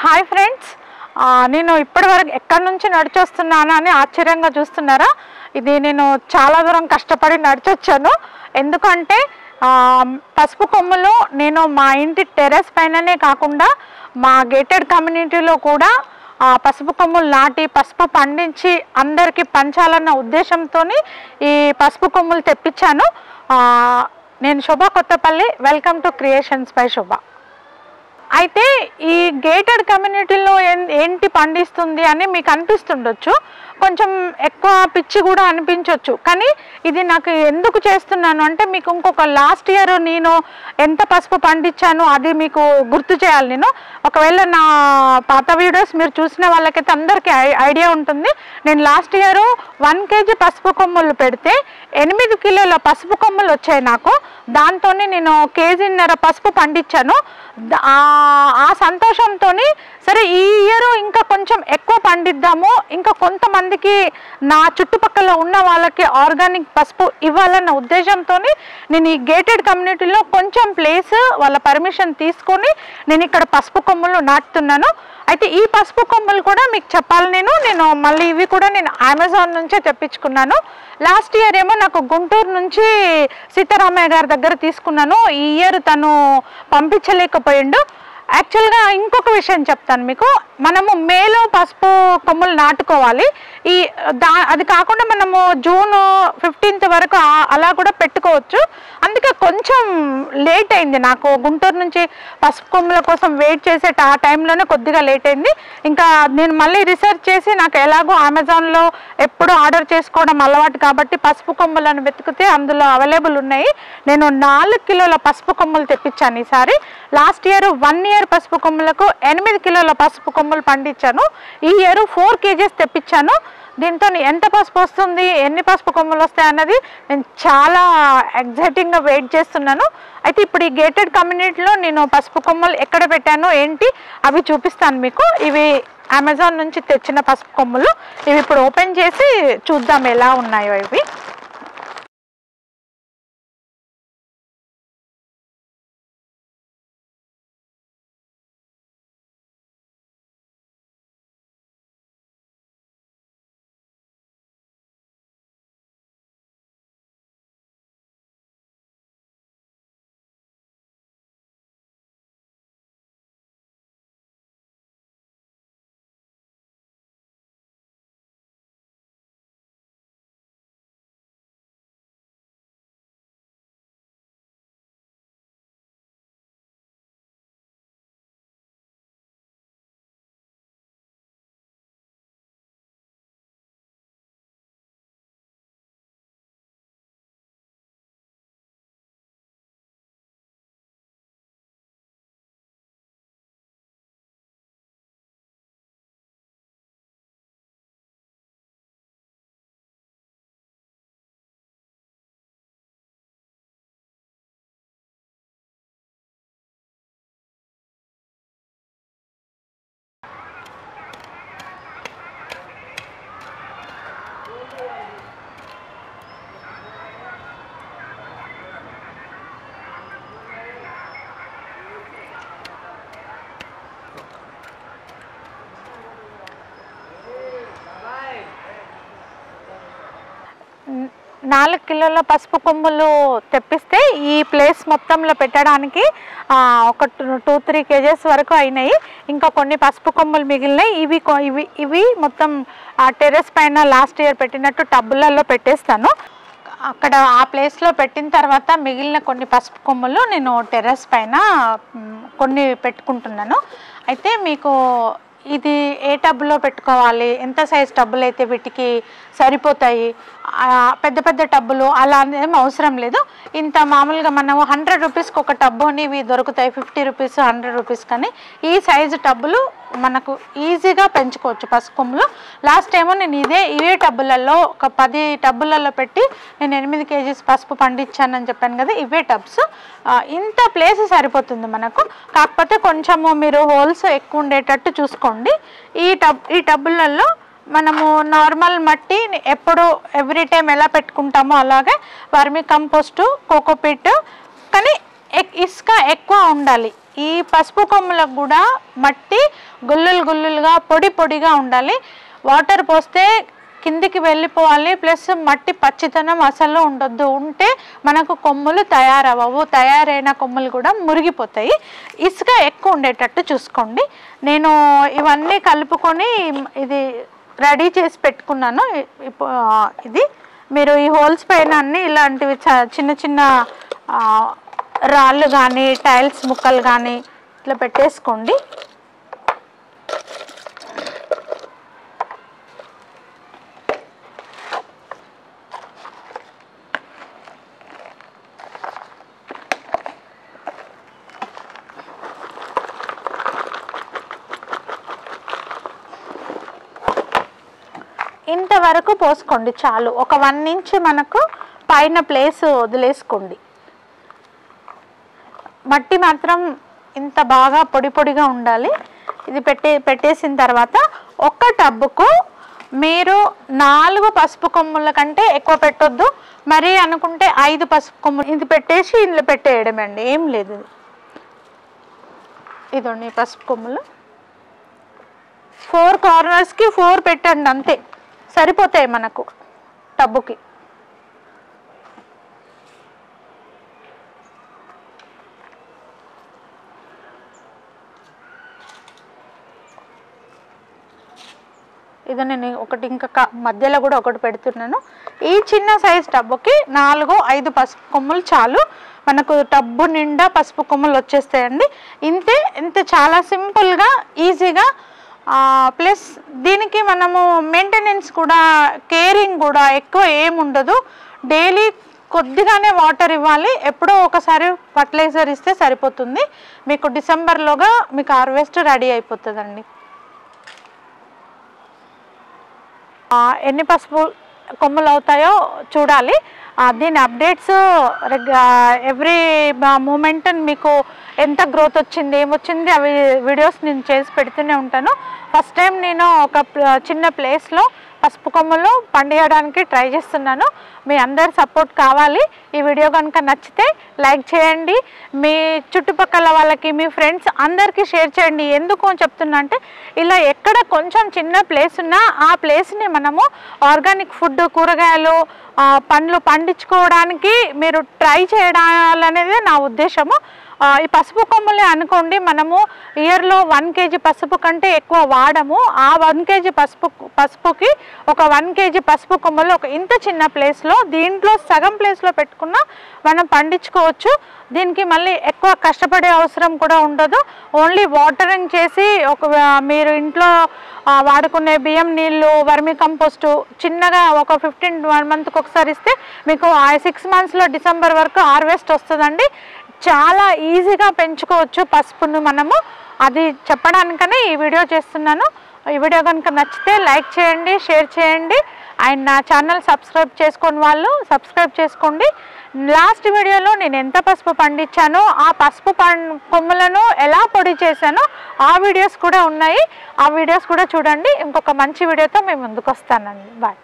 Hi friends. నేను ఇప్పటివరకు ఎక్కడి నుంచి నడిచొస్తున్నాను అని ఆశ్చర్యంగా చూస్తున్నారా? ఇది నేను చాలా దూరం కష్టపడి నడిచొచ్చాను. ఎందుకంటే పసుపు కొమ్ములు నేను మా ఇంటి టెర్రస్ పైననే కాకుండా మా గేటెడ్ కమ్యూనిటీలో కూడా పసుపు కొమ్ములు నాటి పసుపు పండించి అందరికీ పంచాలన్న ఉద్దేశంతో ఈ పసుపు కొమ్ములు తెప్పించాను. నేను Shobha Kothapalli. Welcome to creations by Shobha. అయితే ఈ గేటెడ్ కమ్యూనిటీలో ఏం- ఏంటి పండిస్తుంది అని మీకు అనిపిస్తుండొచ్చు. కొంచెం ఎక్కువ పిచ్చి కూడా అనిపించవచ్చు కానీ ఇది నాకు ఎందుకు చేస్తున్నాను అంటే మీకు ఇంకొక లాస్ట్ ఇయర్ నేను ఎంత పసుపు పండించాను అది మీకు గుర్తు చేయాలి నేను. ఒకవేళ నా పాత వీడియోస్ మీరు చూసిన వాళ్ళకైతే అందరికీ ఐ- ఐడియా ఉంటుంది. నేను లాస్ట్ ఇయర్ వన్ కేజీ పసుపు కొమ్ములు పెడితే ఎనిమిది కిలోల పసుపు కొమ్ములు వచ్చాయి నాకు. దాంతో నేను కేజీన్నర పసుపు పండించాను. ఆ- సంతోషంతో సరే ఈ ఇయర్ ఇంకా కొంచెం ఎక్కువ పండిద్దాము ఇంకా కొంతమందికి నా చుట్టుపక్కల ఉన్న వాళ్ళకి ఆర్గానిక్ పసుపు ఇవ్వాలన్న ఉద్దేశంతో నేను ఈ గేటెడ్ కమ్యూనిటీలో కొంచెం ప్లేస్ వాళ్ళ పర్మిషన్ తీసుకొని నేను ఇక్కడ పసుపు కొమ్ములు నాటుతున్నాను. అయితే ఈ పసుపు కొమ్ములు కూడా మీకు చెప్పాలి నేను నేను మళ్ళీ ఇవి కూడా నేను అమెజాన్ నుంచే తెప్పించుకున్నాను. లాస్ట్ ఇయర్ ఏమో నాకు గుంటూరు నుంచి సీతారామయ్య గారి దగ్గర తీసుకున్నాను. ఈ ఇయర్ తను పంపించలేకపోయిండు. యాక్చువల్గా ఇంకొక విషయం చెప్తాను మీకు. మనము మేలో పసుపు కొమ్ములు నాటుకోవాలి. ఈ దా అది కాకుండా మనము జూన్ ఫిఫ్టీన్త్ వరకు అలా కూడా పెట్టుకోవచ్చు. అందుకే కొంచెం లేట్ అయింది. నాకు గుంటూరు నుంచి పసుపు కొమ్ముల కోసం వెయిట్ చేసే ఆ టైంలోనే కొద్దిగా లేట్ అయింది. ఇంకా నేను మళ్ళీ రీసెర్చ్ చేసి నాకు ఎలాగో అమెజాన్లో ఎప్పుడు ఆర్డర్ చేసుకోవడం అలవాటు కాబట్టి పసుపు కొమ్ములను వెతికితే అందులో అవైలబుల్ ఉన్నాయి. నేను నాలుగు కిలోల పసుపు కొమ్ములు తెప్పించాను ఈసారి. లాస్ట్ ఇయర్ వన్ ఇయర్ పసుపు కొమ్ములకు ఎనిమిది కిలోల పసుపు కొమ్ములు పండించాను. ఈ ఇయర్ ఫోర్ కేజీస్ తెప్పించాను. దీంతో ఎంత పసుపు వస్తుంది ఎన్ని పసుపు కొమ్ములు వస్తాయి అన్నది నేను చాలా ఎగ్జైటింగ్గా వెయిట్ చేస్తున్నాను. అయితే ఇప్పుడు ఈ గేటెడ్ కమ్యూనిటీలో నేను పసుపు కొమ్మలు ఎక్కడ పెట్టాను ఏంటి అవి చూపిస్తాను మీకు. ఇవి అమెజాన్ నుంచి తెచ్చిన పసుపు కొమ్ములు. ఇవి ఇప్పుడు ఓపెన్ చేసి చూద్దాం ఎలా ఉన్నాయో ఇవి. నాలుగు కిలోల పసుపు కొమ్ములు తెప్పిస్తే ఈ ప్లేస్ మొత్తంలో పెట్టడానికి ఒక టూ త్రీ కేజెస్ వరకు అయినాయి. ఇంకా కొన్ని పసుపు కొమ్ములు మిగిలినాయి. ఇవి ఇవి ఇవి మొత్తం టెర్రస్ పైన లాస్ట్ ఇయర్ పెట్టినట్టు టబ్బులలో పెట్టేస్తాను. అక్కడ ఆ ప్లేస్లో పెట్టిన తర్వాత మిగిలిన కొన్ని పసుపు కొమ్ములు నేను టెర్రస్ పైన కొన్ని పెట్టుకుంటున్నాను. అయితే మీకు ఇది ఏ టబ్లో పెట్టుకోవాలి? ఎంత సైజ్ టబ్బులు అయితే వీటికి సరిపోతాయి? పెద్ద పెద్ద టబ్బులు అలా ఏం అవసరం లేదు. ఇంత మామూలుగా మనము హండ్రెడ్ రూపీస్కి ఒక టబ్బు అనేవి ఇవి దొరుకుతాయి ఫిఫ్టీ రూపీస్ హండ్రెడ్ రూపీస్ కానీ ఈ సైజు టబ్బులు మనకు ఈజీగా పెంచుకోవచ్చు పసుకొమ్ములు లాస్ట్ ఏమో నేను ఇదే ఇవే టబ్బులలో ఒక పది టబ్బులలో పెట్టి నేను ఎనిమిది కేజీస్ పసుపు పండించానని చెప్పాను కదా ఇవే టబ్స్. ఇంత ప్లేస్ సరిపోతుంది మనకు. కాకపోతే కొంచెము మీరు హోల్స్ ఎక్కువ ఉండేటట్టు చూసుకోండి. ఈ టబ్ ఈ టబ్బులలో మనము నార్మల్ మట్టి ఎప్పుడు ఎవ్రీ టైం ఎలా పెట్టుకుంటామో అలాగే వర్మి కంపోస్టు కోకోపీట్ కానీ ఎక్- ఇసుక ఎక్కువ ఉండాలి. ఈ పసుపు కొమ్ములకు కూడా మట్టి గుల్లులు గుల్లులుగా పొడి పొడిగా ఉండాలి. వాటర్ పోస్తే కిందికి వెళ్ళిపోవాలి. ప్లస్ మట్టి పచ్చితనం అసలు ఉండొద్దు. ఉంటే మనకు కొమ్ములు తయారవ్వవు. తయారైన కొమ్ములు కూడా మురిగిపోతాయి. ఇసుక ఎక్కువ ఉండేటట్టు చూసుకోండి. నేను ఇవన్నీ కలుపుకొని ఇది రెడీ చేసి పెట్టుకున్నాను. ఇది. మీరు ఈ హోల్స్ పైన అన్ని ఇలాంటివి చ- చిన్న చిన్న రాళ్ళు కానీ టైల్స్ ముక్కలు కానీ ఇట్లా పెట్టేసుకోండి. వరకు పోసుకోండి చాలు. ఒక వన్ ఇంచ్ మనకు పైన ప్లేస్ వదిలేసుకోండి. మట్టి మాత్రం ఇంత బాగా పొడి పొడిగా ఉండాలి. ఇది పెట్టే పెట్టేసిన తర్వాత ఒక్క టబ్బుకు మీరు నాలుగు పసుపు కొమ్ముల కంటే ఎక్కువ పెట్టొద్దు. మరి అనుకుంటే ఐదు పసుపు కొమ్ములు ఇది పెట్టేసి ఇందులో పెట్టేయడం అండి ఏం లేదు ఇదండి పసుపు కొమ్ములు. ఫోర్ కార్నర్స్కి ఫోర్ పెట్టండి అంతే. సరిపోతాయి మనకు టబ్బుకి. ఇది నేను ఒకటి ఇంకా మధ్యలో కూడా ఒకటి పెడుతున్నాను. ఈ చిన్న సైజ్ టబ్బుకి నాలుగు ఐదు పసుపు కొమ్ములు చాలు. మనకు టబ్బు నిండా పసుపు కొమ్ములు వచ్చేస్తాయండి. ఇంతే ఇంత చాలా సింపుల్గా ఈజీగా ప్లస్ దీనికి మనము మెయింటెనెన్స్ కూడా కేరింగ్ కూడా ఎక్కువ ఏముండదు డైలీ కొద్దిగానే వాటర్ ఇవ్వాలి. ఎప్పుడో ఒకసారి ఫర్టిలైజర్ ఇస్తే సరిపోతుంది. మీకు డిసెంబర్లోగా మీకు హార్వెస్ట్ రెడీ అయిపోతుందండి. ఎన్ని పసుపు కొమ్ములు అవుతాయో చూడాలి. దీని అప్డేట్స్ ఎవ్రీ మూమెంట్ మీకు ఎంత గ్రోత్ వచ్చింది ఏమొచ్చింది అవి వీడియోస్ నేను చేసి పెడుతూనే ఉంటాను. ఫస్ట్ టైం నేను ఒక చిన్న ప్లేస్లో పసుపు కొమ్మలు పండియడానికి ట్రై చేస్తున్నాను. మీ అందరి సపోర్ట్ కావాలి. ఈ వీడియో కనుక నచ్చితే లైక్ చేయండి. మీ చుట్టుపక్కల వాళ్ళకి మీ ఫ్రెండ్స్ అందరికీ షేర్ చేయండి. ఎందుకు అని చెప్తున్నా అంటే ఇలా ఎక్కడ కొంచెం చిన్న ప్లేస్ ఉన్నా ఆ ప్లేస్ని మనము ఆర్గానిక్ ఫుడ్ కూరగాయలు పండ్లు పండించుకోవడానికి మీరు ట్రై చేయాలనేది నా ఉద్దేశము. ఈ పసుపు కొమ్ములే అనుకోండి మనము ఇయర్లో వన్ కేజీ పసుపు కంటే ఎక్కువ వాడము. ఆ వన్ కేజీ పసుపు పసుపుకి ఒక వన్ కేజీ పసుపు కొమ్మలు ఒక ఇంత చిన్న ప్లేస్లో దీంట్లో సగం ప్లేస్లో పెట్టుకున్నా మనం పండించుకోవచ్చు. దీనికి మళ్ళీ ఎక్కువ కష్టపడే అవసరం కూడా ఉండదు. ఓన్లీ వాటరింగ్ చేసి ఒక మీరు ఇంట్లో వాడుకునే బియ్యం నీళ్ళు వర్మి కంపోస్టు చిన్నగా ఒక ఫిఫ్టీన్ వన్ మంత్కి ఒకసారి ఇస్తే మీకు ఆ సిక్స్ మంత్స్లో డిసెంబర్ వరకు హార్వెస్ట్ వస్తుందండి. చాలా ఈజీగా పెంచుకోవచ్చు పసుపును మనము. అది చెప్పడానికనే ఈ వీడియో చేస్తున్నాను. ఈ వీడియో కనుక నచ్చితే లైక్ చేయండి షేర్ చేయండి. అండ్ నా ఛానల్ సబ్స్క్రైబ్ చేసుకొని వాళ్ళు సబ్స్క్రైబ్ చేసుకోండి. లాస్ట్ వీడియోలో నేను ఎంత పసుపు పండించానో ఆ పసుపు పం కొమ్ములను ఎలా పొడి చేశానో ఆ వీడియోస్ కూడా ఉన్నాయి. ఆ వీడియోస్ కూడా చూడండి. ఇంకొక మంచి వీడియోతో మేము ముందుకు వస్తానండి బాయ్.